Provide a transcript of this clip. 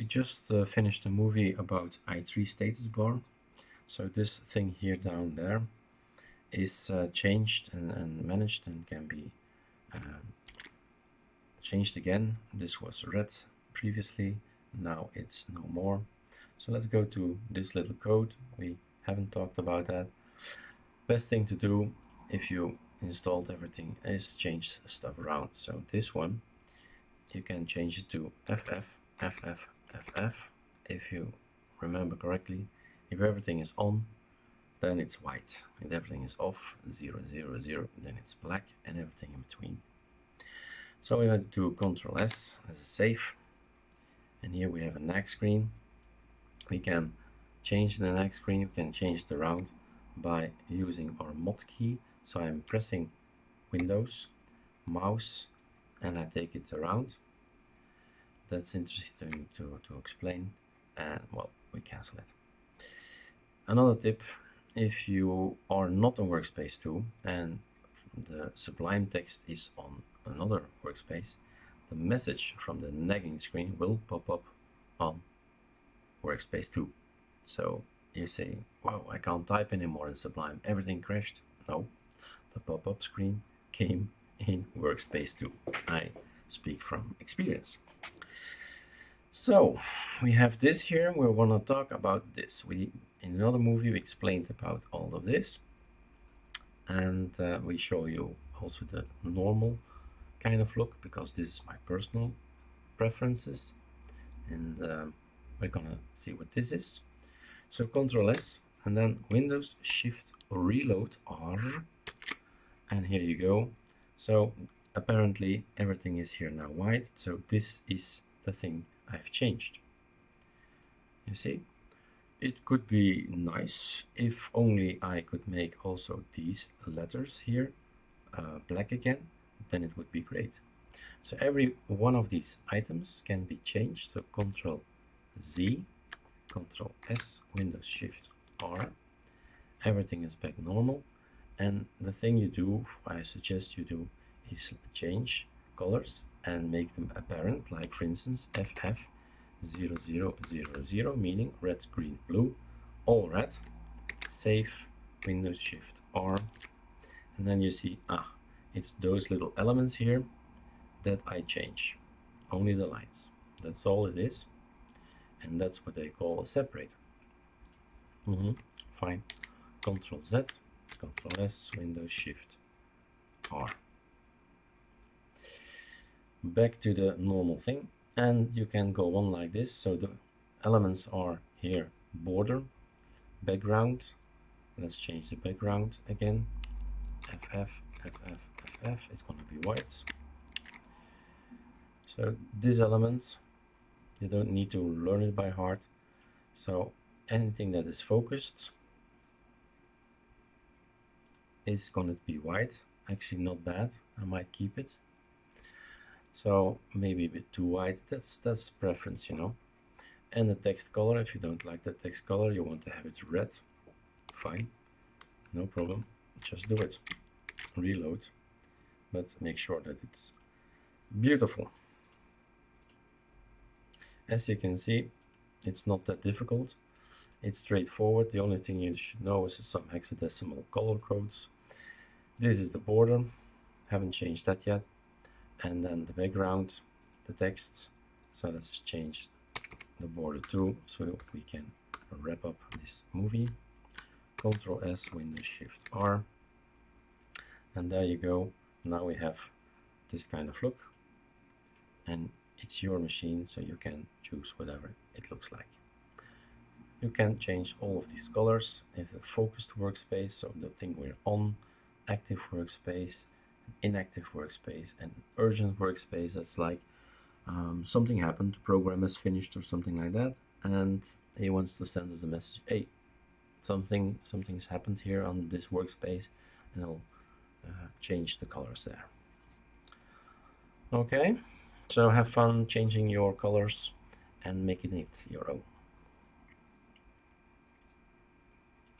we just uh, finished a movie about i3 status bar. So this thing here down there is uh, changed and, and, managed and can be um, changed again. This was red previously, now it's no more. So let's go to this little code. We haven't talked about that. Best thing to do if you installed everything is change stuff around. So this one, you can change it to FF, FF, FF. If you remember correctly, if everything is on, then it's white. If everything is off, 0, 0, 0, then it's black and everything in between. So we're going to do Control S as a save. And here we have a next screen. We can change the next screen, we can change the round by using our mod key. So I'm pressing Windows, mouse, and I take it around. That's interesting to, to explain. And well, we cancel it. Another tip, if you are not on Workspace 2 and the Sublime text is on another workspace, the message from the nagging screen will pop up on Workspace 2. So you say, wow, I can't type anymore in Sublime, everything crashed. No, the pop-up screen came in Workspace 2. I speak from experience. So we have this here. We want to talk about this. We in another movie we explained about all of this, and uh, we show you also the normal kind of look because this is my personal preferences, and um, we're gonna see what this is. So Control S and then Windows Shift Reload R and here you go so apparently everything is here now white so this is the thing I've changed. You see? It could be nice if only I could make also these letters here uh, black again then it would be great. So every one of these items can be changed. So control Z control S Windows Shift R. Everything is back normal. And the thing you do I suggest you do is change colors and make them apparent like for instance FF 0000 meaning red green blue. All red. Save Windows Shift R. And then you see ah it's those little elements here that I change. Only the lines. That's all it is. And that's what they call a separator mm -hmm. fine. Control Z, Control S, Windows Shift R. Back to the normal thing, and you can go on like this. So the elements are here border, background. Let's change the background again. FF, FF, FF. It's going to be white. So this element, you don't need to learn it by heart. So anything that is focused is going to be white actually not bad I might keep it so maybe a bit too white that's that's the preference you know and the text color if you don't like the text color you want to have it red fine no problem just do it reload but make sure that it's beautiful as you can see it's not that difficult it's straightforward. The only thing you should know is some hexadecimal color codes. This is the border. Haven't changed that yet. And then the background, the text. So let's change the border too, so we can wrap up this movie. Control S, Windows Shift R. And there you go. Now we have this kind of look. And it's your machine, so you can choose whatever it looks like you can change all of these colors if the focused workspace so the thing we're on active workspace inactive workspace and urgent workspace that's like um, something happened the program is finished or something like that and he wants to send us a message hey something something's happened here on this workspace and I'll uh, change the colors there. Okay so have fun changing your colors and making it your own